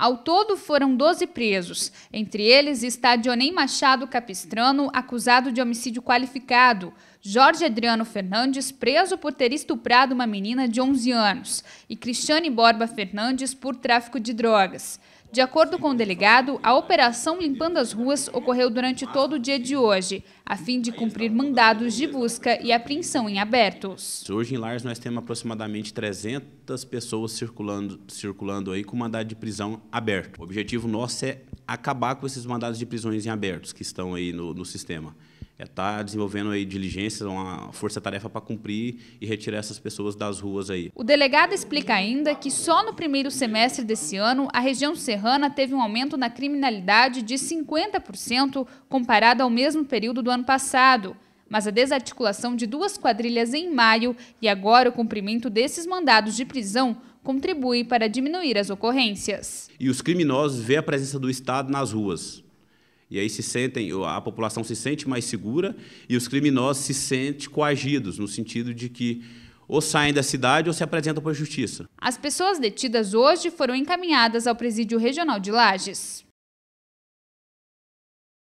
Ao todo, foram 12 presos. Entre eles está Dionei Machado Capistrano, acusado de homicídio qualificado. Jorge Adriano Fernandes, preso por ter estuprado uma menina de 11 anos. E Cristiane Borba Fernandes, por tráfico de drogas. De acordo com o delegado, a operação Limpando as Ruas ocorreu durante todo o dia de hoje, a fim de cumprir mandados de busca e apreensão em abertos. Hoje em Lars nós temos aproximadamente 300 pessoas circulando, circulando aí com mandado de prisão aberto. O objetivo nosso é acabar com esses mandados de prisões em abertos que estão aí no, no sistema é estar tá desenvolvendo aí diligências, uma força-tarefa para cumprir e retirar essas pessoas das ruas aí. O delegado explica ainda que só no primeiro semestre desse ano a região serrana teve um aumento na criminalidade de 50% comparado ao mesmo período do ano passado. Mas a desarticulação de duas quadrilhas em maio e agora o cumprimento desses mandados de prisão contribui para diminuir as ocorrências. E os criminosos vê a presença do Estado nas ruas. E aí se sentem, a população se sente mais segura e os criminosos se sentem coagidos, no sentido de que ou saem da cidade ou se apresentam para a justiça. As pessoas detidas hoje foram encaminhadas ao presídio regional de Lages.